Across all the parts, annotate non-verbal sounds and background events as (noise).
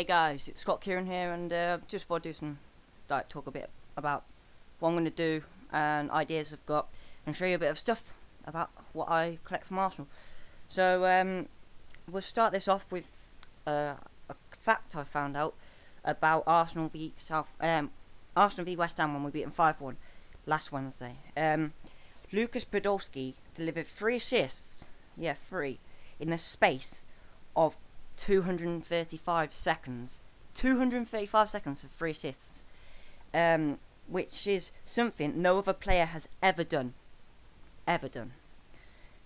Hey guys, it's Scott Kieran here, and uh, just for do some like talk a bit about what I'm going to do and ideas I've got, and show you a bit of stuff about what I collect from Arsenal. So um, we'll start this off with uh, a fact I found out about Arsenal v South um, Arsenal v West Ham when we beat them five one last Wednesday. Um, Lucas Podolski delivered three assists, yeah, three, in the space of 235 seconds. 235 seconds of three assists, um, which is something no other player has ever done. Ever done.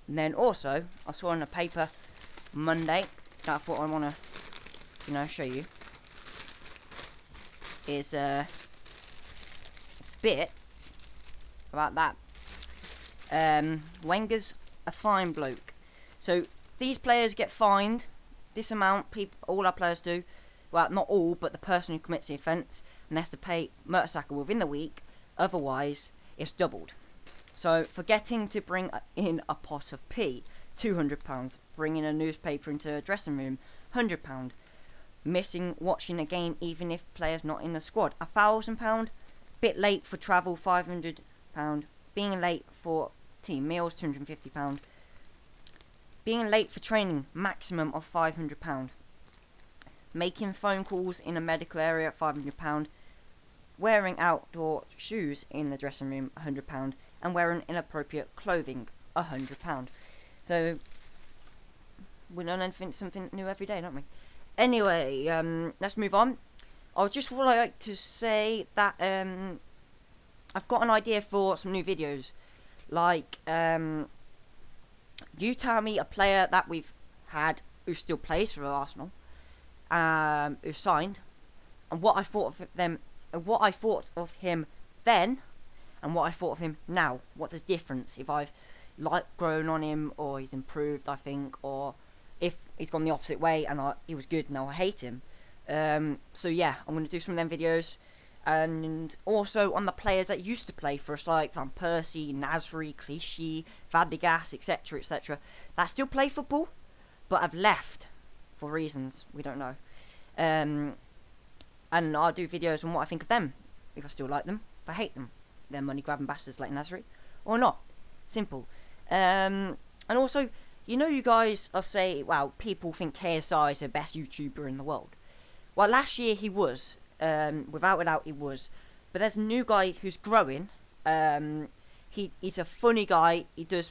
And then also, I saw in a paper Monday that I thought I want to, you know, show you. Is a bit about that. Um, Wenger's a fine bloke. So these players get fined this amount, people, all our players do. Well, not all, but the person who commits the offence, and has to pay Mertesacker within the week. Otherwise, it's doubled. So, forgetting to bring in a pot of P, £200. Bringing a newspaper into a dressing room, £100. Missing watching a game even if players not in the squad, a £1,000. Bit late for travel, £500. Being late for team meals, £250 being late for training, maximum of £500. Making phone calls in a medical area, £500. Wearing outdoor shoes in the dressing room, £100. And wearing inappropriate clothing, £100. So, we learn anything, something new every day, don't we? Anyway, um, let's move on. I just would like to say that um, I've got an idea for some new videos. Like, um, you tell me a player that we've had who still plays for Arsenal, um, who signed, and what I thought of them, and what I thought of him then, and what I thought of him now. What's the difference if I've like grown on him or he's improved? I think, or if he's gone the opposite way and I, he was good now I hate him. Um, so yeah, I'm gonna do some of them videos and also on the players that used to play for us, like Van Persie, Nasri, Clichy, Fabregas, etc., etc., that still play football, but have left for reasons we don't know. Um, and I'll do videos on what I think of them, if I still like them, if I hate them, they're money grabbing bastards like Nasri, or not. Simple. Um, and also, you know, you guys are saying, well, people think KSI is the best YouTuber in the world. Well, last year he was, um, without a doubt, he was. But there's a new guy who's growing. Um, he he's a funny guy. He does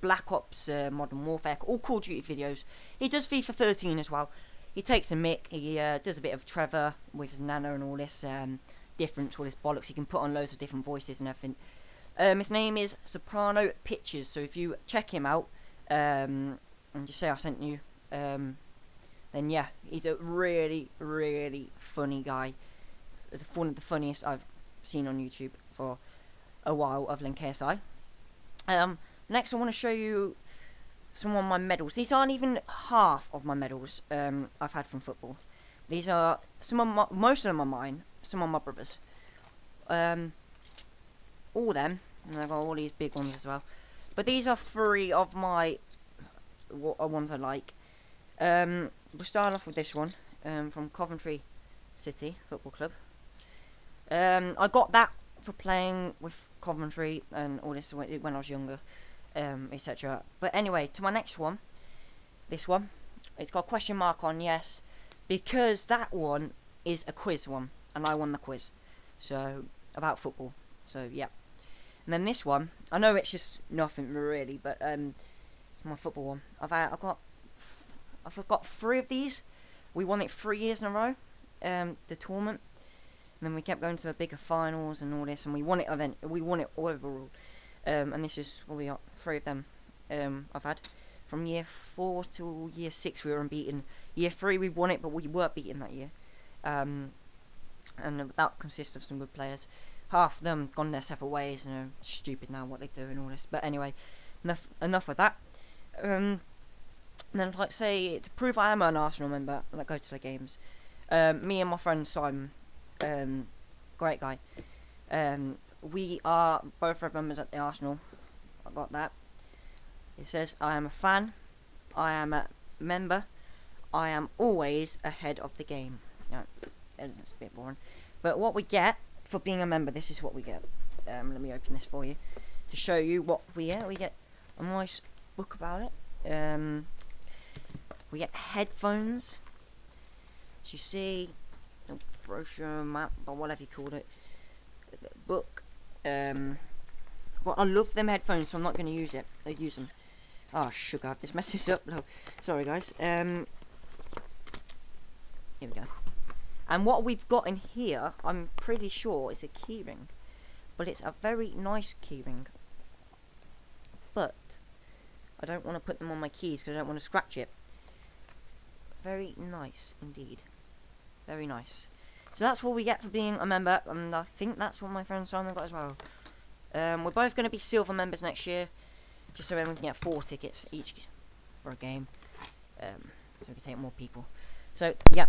Black Ops, uh, Modern Warfare, all Call of Duty videos. He does FIFA 13 as well. He takes a mic. He uh, does a bit of Trevor with his Nana and all this um, difference, all this bollocks. He can put on loads of different voices and everything. Um, his name is Soprano Pictures. So if you check him out um, and just say I sent you, um, then yeah, he's a really, really funny guy. One of the funniest I've seen on YouTube for a while of Link KSI. Um, next, I want to show you some of my medals. These aren't even half of my medals um, I've had from football. These are some of my, most of them are mine. Some are my brothers. Um, all them, and I've got all these big ones as well. But these are three of my ones I like. Um, we'll start off with this one um, from Coventry City Football Club. Um, I got that for playing with Coventry and all this when I was younger, um, etc. But anyway, to my next one, this one, it's got a question mark on yes, because that one is a quiz one, and I won the quiz, so about football. So yeah, and then this one, I know it's just nothing really, but um, my football one. I've I've got I've got three of these. We won it three years in a row, um, the tournament. And then we kept going to the bigger finals and all this, and we won it event. We won it overall. Um, and this is what we got. Three of them um, I've had from year four to year six. We were unbeaten. Year three we won it, but we weren't beaten that year. Um, and that consists of some good players. Half of them gone their separate ways and are stupid now what they do and all this. But anyway, enough enough of that. Um, and then, like, say, to prove I am an Arsenal member, like, go to the games. Um, me and my friend Simon, um, great guy. Um, we are both red members at the Arsenal. I got that. It says, I am a fan. I am a member. I am always ahead of the game. Yeah, it's a bit boring. But what we get for being a member, this is what we get. Um, let me open this for you to show you what we get. We get a nice book about it. Um, we get headphones. As you see, a brochure, map, or whatever you called it. Book. Um, well, I love them headphones, so I'm not going to use it. I use them. Oh, sugar, I've just (laughs) messed this up. No, sorry, guys. Um, here we go. And what we've got in here, I'm pretty sure is a keyring. But it's a very nice keyring. But, I don't want to put them on my keys because I don't want to scratch it. Very nice indeed. Very nice. So that's what we get for being a member, and I think that's what my friend Simon got as well. Um, we're both going to be silver members next year, just so everyone can get four tickets each for a game, um, so we can take more people. So, yeah,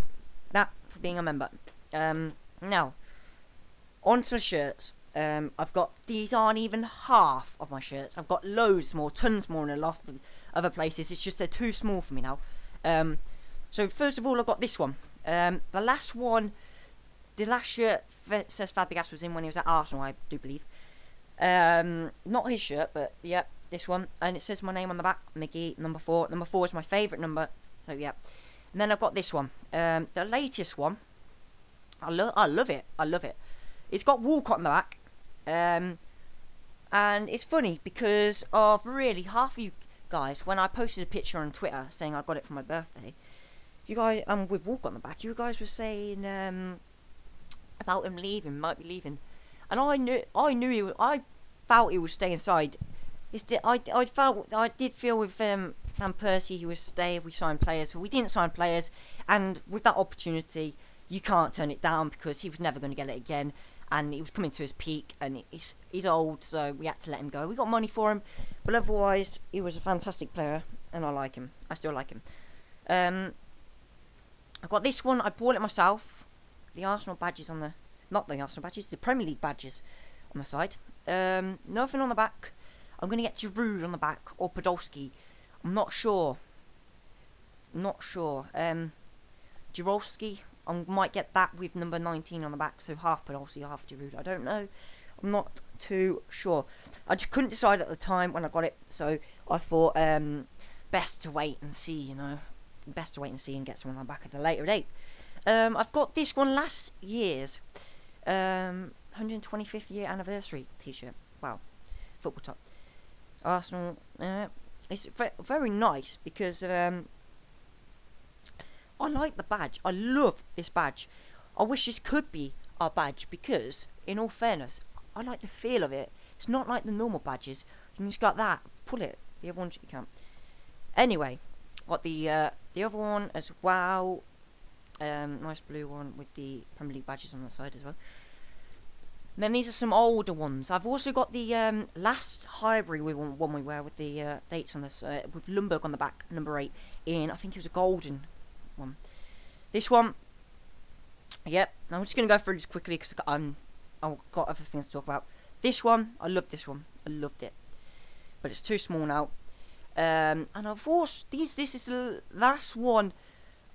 that for being a member. Um, now, on to the shirts. Um, I've got, these aren't even half of my shirts. I've got loads more, tons more in a loft of other places. It's just they're too small for me now. Um, so first of all, I've got this one. Um, the last one, the last shirt says Fabregas was in when he was at Arsenal, I do believe. Um, not his shirt, but yeah, this one. And it says my name on the back, Mickey, number four. Number four is my favourite number, so yeah. And then I've got this one, um, the latest one. I love, I love it. I love it. It's got Walcott on the back, um, and it's funny because of really half of you guys when I posted a picture on Twitter saying I got it for my birthday you guys, um, with Walk on the back, you guys were saying, um, about him leaving, might be leaving. And I knew, I knew he, I felt he would stay inside. It's di- I, I felt, I did feel with, um, Van Persie he would stay if we signed players, but we didn't sign players. And with that opportunity, you can't turn it down because he was never going to get it again. And he was coming to his peak, and he's he's old, so we had to let him go. We got money for him, but otherwise, he was a fantastic player, and I like him. I still like him. Um, I've got this one. I bought it myself. The Arsenal badges on the... Not the Arsenal badges. The Premier League badges on the side. Um, nothing on the back. I'm going to get Giroud on the back. Or Podolski. I'm not sure. I'm not sure. Um. I might get that with number 19 on the back. So half Podolski, half Giroud. I don't know. I'm not too sure. I just couldn't decide at the time when I got it. So I thought um, best to wait and see, you know best to wait and see and get someone on back at a later date. Um, I've got this one last year's um, 125th year anniversary T-shirt. Wow, football top. Arsenal. Uh, it's very nice because um, I like the badge. I love this badge. I wish this could be our badge because, in all fairness, I like the feel of it. It's not like the normal badges. You can just got that, pull it. The other ones you can't. Anyway, got the uh, the other one as well. Um, nice blue one with the Premier League badges on the side as well. And then these are some older ones. I've also got the um, last Highbury one we wear with the uh, dates on this, uh, with Ljungberg on the back, number 8, in, I think it was a golden one. This one, yep, I'm just going to go through this quickly because um, I've got other things to talk about. This one, I love this one. I loved it. But it's too small now. Um, and of course, these this is the last one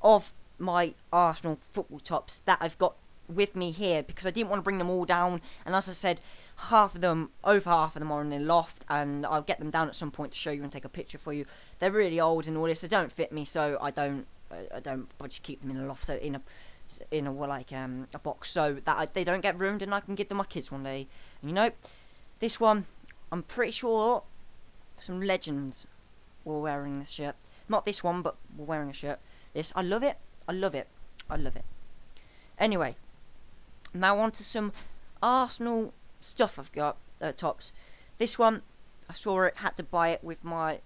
of my Arsenal football tops that I've got with me here because I didn't want to bring them all down. And as I said, half of them, over half of them are in the loft, and I'll get them down at some point to show you and take a picture for you. They're really old and all this. They don't fit me, so I don't, I don't, I just keep them in the loft. So in a, in a like um a box, so that I, they don't get ruined, and I can give them my kids one day. And you know, this one, I'm pretty sure some legends were wearing this shirt. Not this one, but we're wearing a shirt. This, I love it. I love it. I love it. Anyway, now on to some Arsenal stuff I've got, uh, tops. This one, I saw it, had to buy it with my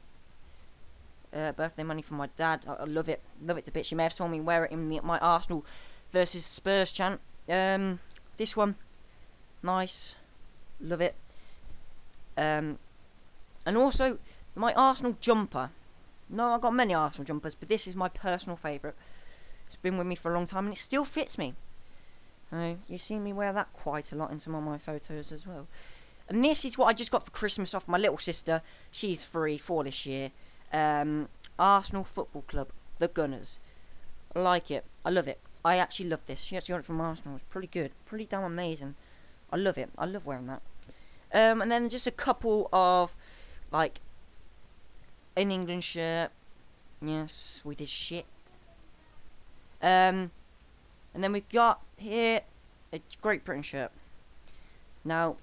uh, birthday money from my dad. I, I, love it. Love it to bits. You may have saw me wear it in the, my Arsenal versus Spurs chant. Um, this one, nice. Love it. Um, and also, my Arsenal jumper. No, I've got many Arsenal jumpers, but this is my personal favourite. It's been with me for a long time and it still fits me. So you see me wear that quite a lot in some of my photos as well. And this is what I just got for Christmas off my little sister. She's three, four this year. Um, Arsenal Football Club, the Gunners. I like it. I love it. I actually love this. She actually got it from Arsenal. It's pretty good. Pretty damn amazing. I love it. I love wearing that. Um, and then just a couple of, like, an England shirt. Yes, we did shit. Um, and then we've got here a Great Britain shirt. Now,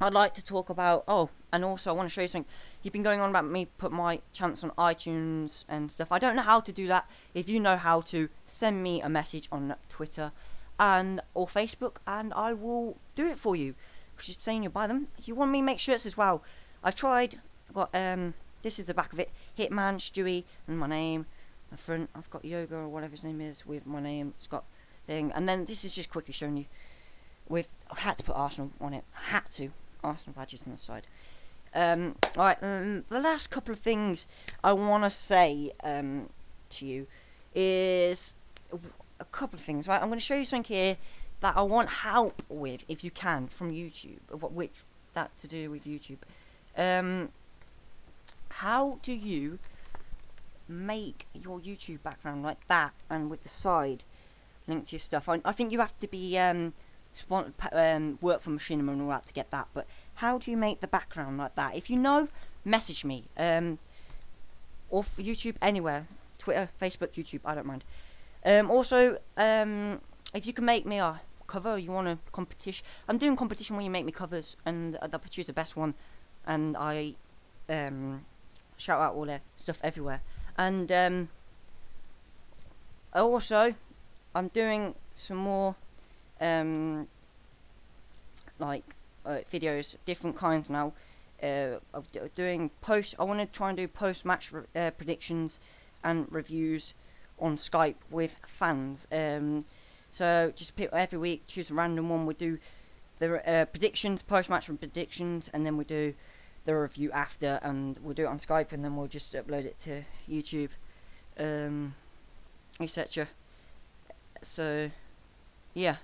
I'd like to talk about. Oh, and also I want to show you something. You've been going on about me put my chance on iTunes and stuff. I don't know how to do that. If you know how to, send me a message on Twitter and or Facebook, and I will do it for you. Because you're saying you buy them. You want me to make shirts as well. I've tried. I've got um. This is the back of it. Hitman Stewie and my name. The front. I've got yoga or whatever his name is with my name. It's got thing. And then this is just quickly showing you. With I had to put Arsenal on it. Had to. Arsenal badges on the side. Um, Alright, um, the last couple of things I want to say um, to you is a couple of things. Right, I'm going to show you something here that I want help with, if you can, from YouTube. What with that to do with YouTube? Um, how do you make your YouTube background like that and with the side linked to your stuff? I, I think you have to be um, um, work for Machinima and all that to get that. But how do you make the background like that? If you know, message me. Um, or YouTube, anywhere. Twitter, Facebook, YouTube, I don't mind. Um, also, um, if you can make me a cover, you want a competition. I'm doing competition when you make me covers, and uh, I choose the best one, and I um, shout out all their stuff everywhere. And um, also, I'm doing some more um, like uh, videos, different kinds now. Uh, of doing post. I want to try and do post match uh, predictions and reviews on Skype with fans. Um, so just pick every week, choose a random one. We do the uh, predictions, post match predictions, and then we do the review after, and we'll do it on Skype, and then we'll just upload it to YouTube, um, etc. So, yeah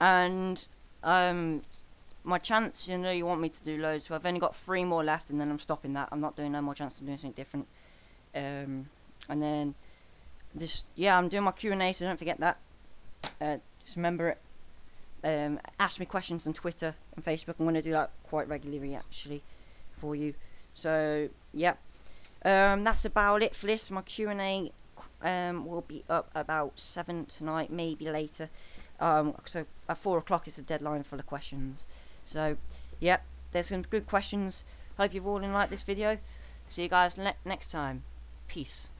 and um, my chance, you know, you want me to do loads. So I've only got three more left, and then I'm stopping that. I'm not doing no more chance of doing something different. Um, and then this, yeah, I'm doing my Q and A, so don't forget that. Uh, just remember it. Um, ask me questions on Twitter and Facebook. I'm going to do that quite regularly, actually, for you. So, yeah, um, that's about it for this. My Q and A um, will be up about seven tonight, maybe later. Um, so at four o'clock is the deadline for the questions. So, yep, there's some good questions. Hope you've all liked this video. See you guys ne next time. Peace.